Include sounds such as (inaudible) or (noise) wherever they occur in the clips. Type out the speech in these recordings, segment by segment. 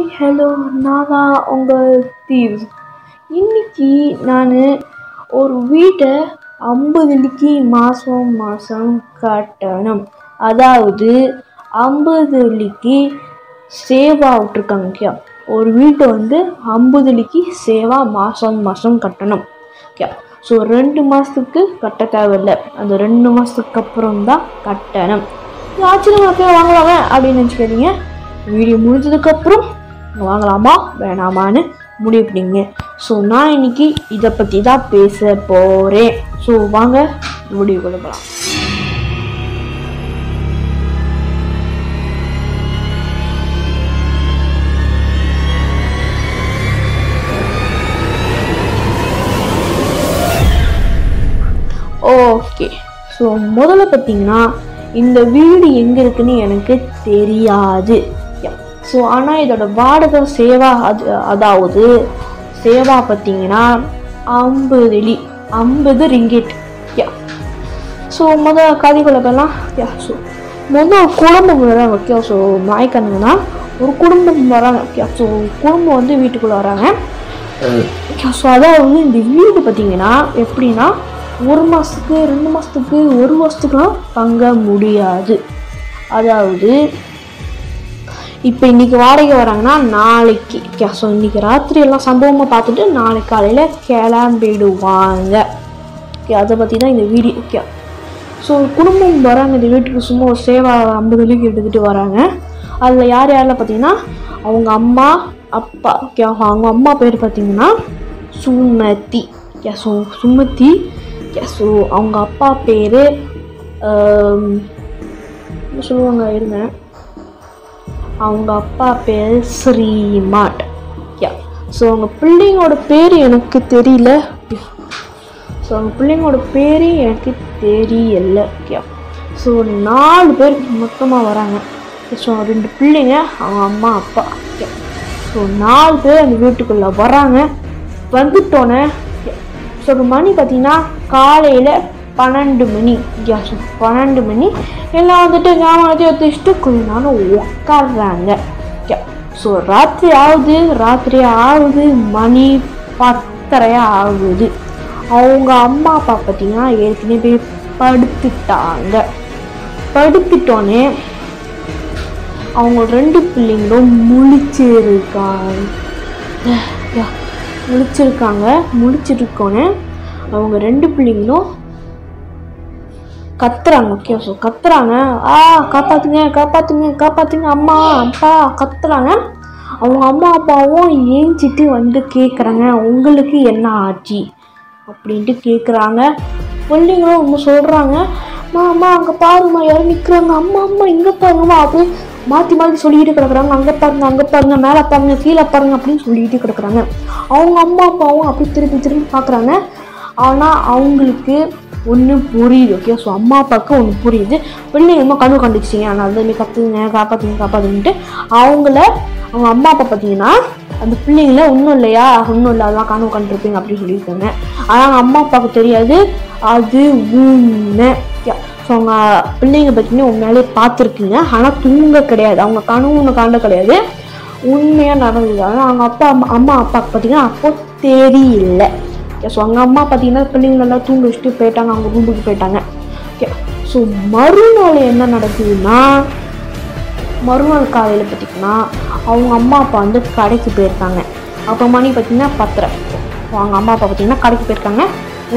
Hi hello நான் தான் உங்கள் தீவ். இன்னைக்கு நான் ஒரு வீட்டை ஐம்பது வெள்ளிக்கு மாதம் மாதம் கட்டணும். அதாவது ஐம்பது வெள்ளிக்கு சேவா விட்ருக்காங்க ஓகே ஒரு வீட்டை வந்து ஐம்பது வெள்ளிக்கு சேவா மாதம் மாதம் கட்டணும் ஓகே ஸோ ரெண்டு மாதத்துக்கு கட்ட தேவையில்லை. அந்த ரெண்டு மாதத்துக்கு அப்புறம் தான் கட்டணும். ஆச்சரியமாக போய் வாங்கலாமே அப்படின்னு நினச்சிக்கிறீங்க வீடியோ முடிஞ்சதுக்கப்புறம் வாங்கலாமா? வேணாமான்னு முடிவு பண்ணிங்க. ஸோ நான் இன்னைக்கு இதை பற்றி தான் பேச போகிறேன் ஸோ வாங்க முடிவு கொடுக்கலாம் ஓகே ஸோ முதல்ல பார்த்தீங்கன்னா இந்த வீடு எங்கே இருக்குன்னு எனக்கு தெரியாது. ஸோ ஆனால் இதோட வாடகை சேவா அது அதாவது சேவா பார்த்தீங்கன்னா ஐம்பது லி ஐம்பது ரிங்கெட். யா. ஸோ முதல் கதைக்குள்ள போகலாம் யா ஸோ முதல் குடும்பம் வராங்க ஓகே ஸோ நாய்க்கண்ணுங்கன்னா ஒரு குடும்பம் வராங்க ஓகே ஸோ குடும்பம் வந்து வீட்டுக்குள்ளே வராங்க. ஸோ அதாவது இந்த வீடு பார்த்தீங்கன்னா எப்படின்னா ஒரு மாதத்துக்கு ரெண்டு மாதத்துக்கு ஒரு வருஷத்துக்குலாம் தங்க முடியாது. அதாவது இப்போ இன்றைக்கி வாடகை வராங்கன்னா நாளைக்கு. ஸோ இன்னைக்கு ராத்திரி எல்லாம் சம்பவமாக பார்த்துட்டு நாளைக்கு காலையில் கிளம்பிடுவாங்க. ஓகே அதை பற்றி தான் இந்த வீடியோ ஓகே ஸோ குடும்பம் வராங்க. இந்த வீட்டுக்கு சும்மா ஒரு சேவா ஐம்பது வலிக்கு எடுத்துகிட்டு வராங்க. அதில் யார் யாரில் பார்த்தீங்கன்னா அவங்க அம்மா அப்பா ஓகே அவங்க அம்மா பேர் பார்த்தீங்கன்னா Sumathi. Okay so Sumathi okay so அவங்க அப்பா பேர் சொல்லுவாங்க இருங்க. அவங்க அப்பா பேர் ஸ்ரீமாட். யா. ஸோ அவங்க பிள்ளைங்களோட பேர் எனக்கு தெரியல. ஸோ அவங்க பிள்ளைங்களோட பேர் எனக்கு தெரியல. யா. ஸோ நாலு பேர் மொத்தமாக வராங்க. ஸோ ரெண்டு பிள்ளைங்க அவங்க அம்மா அப்பா. யா. ஸோ நாலு பேர் அந்த வீட்டுக்குள்ளே வராங்க. வந்துட்டோன்னே ஸோ மணி பார்த்தீங்கன்னா காலையில் பன்னெண்டு மணி. ஸோ பன்னெண்டு மணி. எல்லாம் வந்துட்டு ஞாபகத்தை எடுத்துச்சுட்டு கொஞ்ச நேரம் உட்காடுறாங்க ஸோ ராத்திரி ஆகுது ராத்திரி ஆகுது மணி பத்தரையா ஆகுது. அவங்க அம்மா அப்பா பார்த்தீங்கன்னா ஏற்கனவே படுத்துட்டாங்க. படுத்துட்டோன்னே அவங்க ரெண்டு பிள்ளைங்களும் முழிச்சிருக்காங்க. முழிச்சிருக்காங்க. முழிச்சிருக்கோன்னே அவங்க ரெண்டு பிள்ளைங்களும் கத்துறாங்க ஓகே ஸோ கத்துறாங்க. ஆ காப்பாத்துங்க காப்பாத்துங்க காப்பாத்துங்க. அம்மா அப்பா கத்துறாங்க. அவங்க அம்மா அப்பாவும் ஏஞ்சிட்டு வந்து கேட்குறாங்க உங்களுக்கு என்ன ஆச்சு? அப்படின்ட்டு கேட்குறாங்க பிள்ளைங்களும் அவங்க சொல்கிறாங்க அம்மா அம்மா அங்கே பாருங்கம்மா யாரும் நிற்கிறாங்க அம்மா அம்மா இங்கே பாருங்கம்மா அப்படி மாற்றி மாற்றி சொல்லிட்டு கிடக்குறாங்க. அங்கே பாருங்க அங்கே பாருங்க மேலே பாருங்க கீழே பாருங்க அப்படின்னு சொல்லிட்டு கிடக்குறாங்க. அவங்க அம்மா அப்பாவும் அப்படி திருப்பி திரும்பி பார்க்குறாங்க ஆனால் அவங்களுக்கு ஒன்று புரியுது ஓகே ஸோ அம்மா அப்பாவுக்கு ஒன்று புரியுது. பிள்ளைங்க அம்மா கனவு கண்டுச்சிங்க. ஆனால் அதுமாரி கற்றுங்க காப்பாற்றுங்க காப்பாற்றுன்ட்டு அவங்கள அவங்க அம்மா அப்பா பார்த்தீங்கன்னா அந்த பிள்ளைங்கள ஒன்றும் இல்லையா? ஒன்றும் இல்லை அதெல்லாம் கனவு கண்டுருப்பீங்க அப்படின்னு சொல்லியிருக்காங்க. ஆனால் அவங்க அம்மா அப்பாவுக்கு தெரியாது. அது உண்மை. ஸோ அவங்க பிள்ளைங்க பார்த்தீங்கன்னா உண்மையாலே பார்த்துருக்கீங்க ஆனால் தூங்க கிடையாது. அவங்க கனவு ஒன்று காண்ட கிடையாது. உண்மையாக நடந்தது. ஆனால் அவங்க அப்பா அம்மா அம்மா அப்பாவுக்கு பார்த்தீங்கன்னா அப்போ தெரியல. ஓகே ஸோ அவங்க அம்மா பார்த்தீங்கன்னா பிள்ளைங்களெல்லாம் தூங்க வச்சுட்டு போயிட்டாங்க. அவங்க ரூமுக்கு போயிட்டாங்க. ஓகே ஸோ மறுநாள் என்ன நடக்குதுன்னா மறுநாள் காலையில் பார்த்திங்கன்னா அவங்க அம்மா அப்பா வந்து கடைக்கு போயிருக்காங்க. அப்போ மணி பார்த்திங்கன்னா பத்தரை. அவங்க அம்மா அப்பா பார்த்திங்கன்னா கடைக்கு போயிருக்காங்க.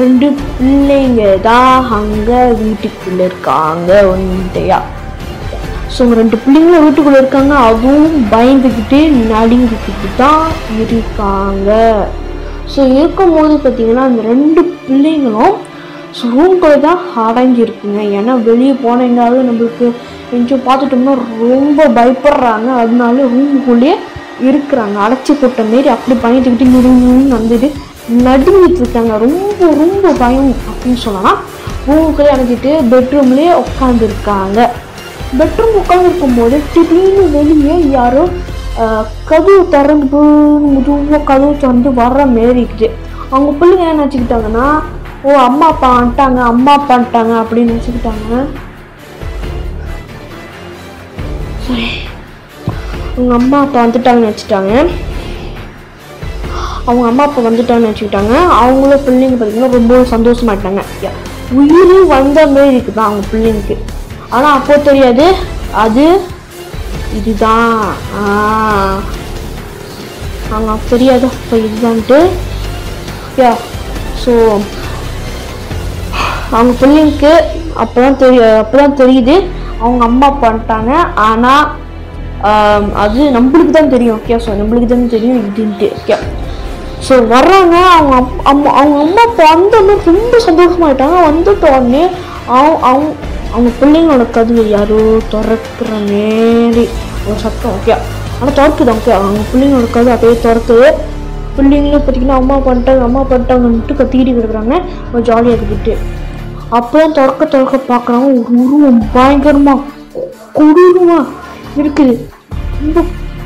ரெண்டு பிள்ளைங்க தான் அங்கே வீட்டுக்குள்ளே இருக்காங்க ஒன்றையா ஸோ ரெண்டு பிள்ளைங்களும் வீட்டுக்குள்ளே இருக்காங்க. அதுவும் பயந்துக்கிட்டு நடுங்கிக்கிட்டு தான் இருக்காங்க. ஸோ இருக்கும்போது பார்த்தீங்கன்னா அந்த ரெண்டு பிள்ளைங்களும் ஸோ ரூம்குள்ளே தான் அடங்கியிருக்குங்க ஏன்னா வெளியே போனீங்கனாவது நம்மளுக்கு எங்கேயும் பார்த்துட்டோம்னா ரொம்ப பயப்படுறாங்க. அதனால ரூமுக்குள்ளேயே இருக்கிறாங்க. அடைச்சி போட்ட மாரி அப்படி பயந்துக்கிட்டு நுடுங்கன்னு வந்துட்டு நடுங்கிட்டு இருக்காங்க. ரொம்ப ரொம்ப பயம் அப்படின்னு சொல்லலாம். ரூமுக்குள்ளே அடைஞ்சிட்டு பெட்ரூம்லேயே உட்காந்துருக்காங்க பெட்ரூம் உட்காந்துருக்கும் போது திடீர்னு வெளியே யாரோ கதவு திறந்து முதுவாக கதவு திறந்து வர்ற மாரி இருக்குது. அவங்க பிள்ளைங்க என்ன நினச்சிக்கிட்டாங்கன்னா ஓ அம்மா அப்பா வந்துட்டாங்க அம்மா அப்பா வந்துட்டாங்க அப்படின்னு நினச்சிக்கிட்டாங்க. அவங்க அம்மா அப்பா வந்துட்டாங்கன்னு நினச்சிட்டாங்க. அவங்க அம்மா அப்பா வந்துட்டாங்கன்னு நினச்சிக்கிட்டாங்க. அவங்களும் பிள்ளைங்க பார்த்தீங்கன்னா ரொம்ப சந்தோஷமாயிட்டாங்க. உயிரும் வந்த மாரி இருக்குது அவங்க பிள்ளைங்களுக்கு. ஆனால் அப்போ தெரியாது. அது இதுதான். அவங்க தெரியாது அப்போ இதுதான்ட்டு. யா ஸோ அவங்க பிள்ளைங்களுக்கு அப்போதான் தெரிய அப்போதான் தெரியுது. அவங்க அம்மா பண்ணிட்டாங்க ஆனால் அது நம்மளுக்கு தான் தெரியும். ஓகே ஸோ நம்மளுக்கு தான் தெரியும் இதுன்ட்டு. ஓகே ஸோ வர்றாங்க. அவங்க அப்- அம்மா அவங்க அம்மா அப்பா வந்தோடனே ரொம்ப சந்தோஷமாயிட்டாங்க வந்துட்ட உடனே அவங்க அவங்க அவங்க பிள்ளைங்களோட கதவு யாரோ திறக்கிற மாரி ஒரு சத்தம் ஓகே ஆனால் திறக்குது ஓகே அவங்க பிள்ளைங்களோட கதவு அப்படியே திறக்குது. பிள்ளைங்களும் பார்த்தீங்கன்னா அம்மா பண்ணிட்டாங்க அம்மா பண்ணிட்டாங்கன்ட்டு கத்திக்கிட்டு கிடக்குறாங்க. ஜாலியாக இருக்கிட்டு அப்புறம் திறக்க திறக்க பார்க்குறாங்க ஒரு உருவம் பயங்கரமாக கொடூரமாக இருக்குது. ரொம்ப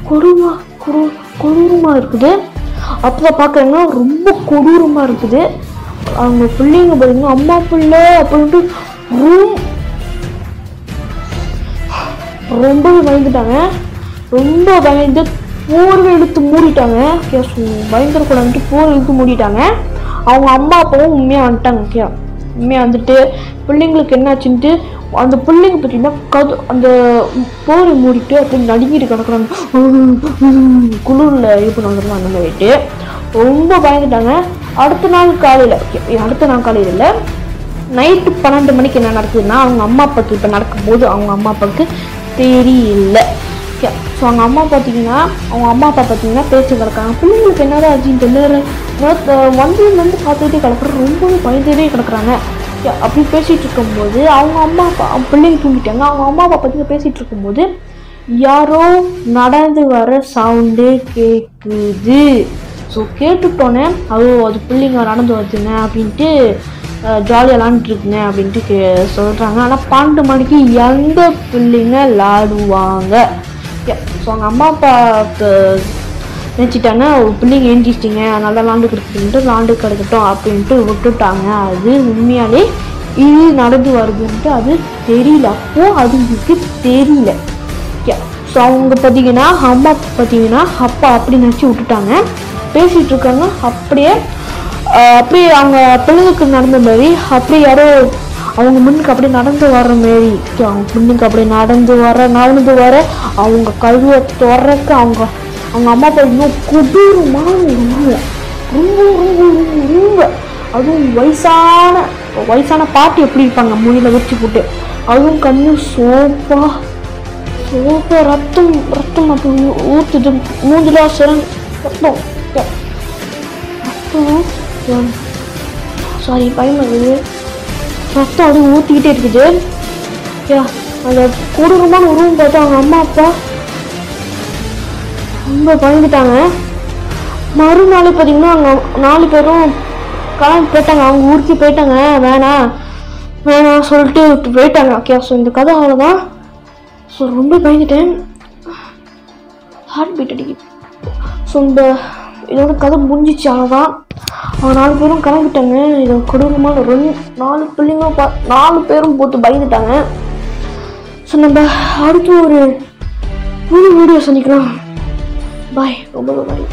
கொடூரமாக கொடு கொடூரமாக இருக்குது. அப்போ பார்க்குறாங்க ரொம்ப கொடூரமாக இருக்குது. அவங்க பிள்ளைங்க பார்த்தீங்கன்னா அம்மா பிள்ளை அப்படின்ட்டு ரூம் ரொம்பவே பயந்துட்டாங்க. ரொம்ப பயந்து போர்வை இழுத்து மூடிட்டாங்க. ஓகே ஸோ பயந்துடக்கூடாதுன்ட்டு போர் இழுத்து மூடிட்டாங்க. அவங்க அம்மா அப்பாவும் உண்மையாக வந்துட்டாங்க ஓகே உண்மையாக வந்துட்டு பிள்ளைங்களுக்கு என்னாச்சுன்ட்டு அந்த பிள்ளைங்க பார்த்தீங்கன்னா கது அந்த போரை மூடிட்டு அப்படி நடுங்கிட்டு கிடக்குறாங்க. (laughs) குளிரில் இது பண்ணுவாங்க அந்த மாதிரிட்டு ரொம்ப பயந்துட்டாங்க. அடுத்த நாள் காலையில் ஓகே அடுத்த நாள் காலையில் இல்லை நைட்டு பன்னெண்டு மணிக்கு என்ன நடக்குதுன்னா அவங்க அம்மா அப்பாவுக்கு இப்போ நடக்கும்போது அவங்க அம்மா அப்பாவுக்கு தெரியல. ஓகே ஸோ அவங்க அம்மா பார்த்தீங்கன்னா அவங்க அம்மா அப்பா பார்த்தீங்கன்னா பேச்சு கிடக்காங்க பிள்ளைங்களுக்கு என்னதான் ஆச்சுன்னு தெரியல. வண்டியிலேருந்து பார்த்துட்டே கிடக்குற ரொம்பவே பயந்துட்டே கிடக்குறாங்க. அப்படி பேசிகிட்டு இருக்கும்போது அவங்க அம்மா அப்பா அவங்க பிள்ளைங்க தூங்கிட்டாங்க. அவங்க அம்மா அப்பா பார்த்தீங்கன்னா பேசிகிட்டு இருக்கும்போது யாரோ நடந்து வர சவுண்டு கேட்குது ஸோ கேட்டுட்டோன்னே அது அது பிள்ளைங்க நடந்து வருதுங்க அப்படின்ட்டு ஜாலியாக விளாண்டுருக்குங்க அப்படின்ட்டு கே சொல்கிறாங்க ஆனால் பன்னெண்டு மணிக்கு எந்த பிள்ளைங்க விளாடுவாங்க? ஸோ அவங்க அம்மா அப்பாவுக்கு நினச்சிட்டாங்க பிள்ளைங்க ஏஞ்சிச்சிட்டிங்க நல்லா விளாண்டு கிடக்குதுன்ட்டு விளாண்டு கிடக்கட்டும் அப்படின்ட்டு விட்டுட்டாங்க. அது உண்மையாலே இது நடந்து வருதுன்ட்டு அது தெரியல. அப்போ அதுங்களுக்கு தெரியல. ஸோ அவங்க பார்த்தீங்கன்னா அம்மா பார்த்தீங்கன்னா அப்பா அப்படி நினச்சி விட்டுட்டாங்க. பேசிகிட்டு இருக்காங்க. அப்படியே அப்படியே அவங்க பிள்ளைங்களுக்கு நடந்த மாதிரி அப்படியே யாரோ அவங்க முன்னுக்கு அப்படியே நடந்து வர்ற மாரி அவங்க முன்னுக்கு அப்படியே நடந்து வர நடந்து வர அவங்க கழுவை துறக்க அவங்க அவங்க அம்மா அப்பா இன்னும் கொடூரமான ரொம்ப ரொம்ப ரொம்ப ரொம்ப. அதுவும் வயசான வயசான பாட்டி எப்படி இருப்பாங்க மொழியில் வச்சு போட்டு. அதுவும் கண்ணு சோப்பா சோப்பா ரத்தம் ரத்தம் அப்படி ஊற்றுது ஊத்துது சிறன் ரத்தம் ரத்தம். சாரி பயம் இருக்குது? ரத்தம் அது ஊற்றிக்கிட்டே இருக்குது யா அந்த கொடூரமான உருவம் பார்த்தா அவங்க அம்மா அப்பா. ரொம்ப பயந்துட்டாங்க. மறுநாள் பார்த்தீங்கன்னா அவங்க நாலு பேரும் கிளம்பி போயிட்டாங்க அவங்க ஊருக்கு போயிட்டாங்க. வேணாம் வேணாம் சொல்லிட்டு விட்டு போயிட்டாங்க ஓகே ஸோ இந்த கதை அவ்வளோதான் ஸோ ரொம்ப பயந்துட்டேன். ஹார்ட் பீட் அடிக்குது. ஸோ இந்த இதோட கதை முடிஞ்சிச்சு அவ்வளோதான் அவங்க நாலு பேரும் கிளம்பிட்டாங்க இது கொடூரமான ரெண்டு நாலு பிள்ளைங்களும் பா நாலு பேரும் போட்டு பயந்துட்டாங்க. ஸோ நம்ம அடுத்து ஒரு புது வீடியோ சந்திக்கலாம். பாய் ரொம்ப பாய்